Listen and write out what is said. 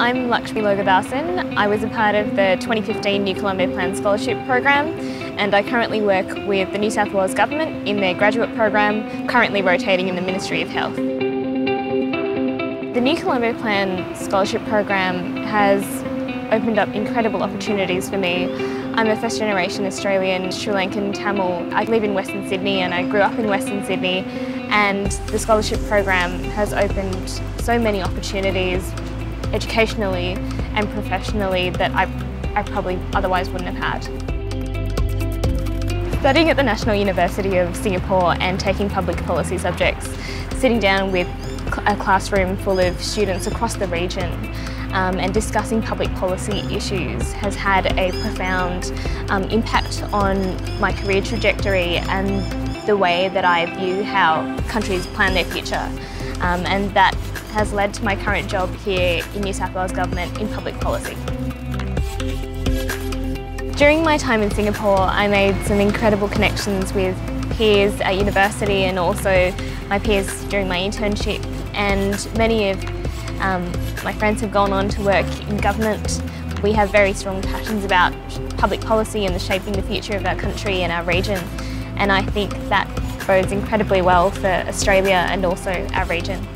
I'm Lakshmi Logathassan. I was a part of the 2015 New Colombo Plan Scholarship Program and I currently work with the New South Wales Government in their graduate program, currently rotating in the Ministry of Health. The New Colombo Plan Scholarship Program has opened up incredible opportunities for me. I'm a first generation Australian Sri Lankan Tamil. I live in Western Sydney and I grew up in Western Sydney and the scholarship program has opened so many opportunities educationally and professionally that I, I probably otherwise wouldn't have had. Studying at the National University of Singapore and taking public policy subjects, sitting down with a classroom full of students across the region um, and discussing public policy issues has had a profound um, impact on my career trajectory and the way that I view how countries plan their future. Um, and that has led to my current job here in New South Wales Government in public policy. During my time in Singapore, I made some incredible connections with peers at university and also my peers during my internship and many of um, my friends have gone on to work in government. We have very strong passions about public policy and the shaping the future of our country and our region and I think that bodes incredibly well for Australia and also our region.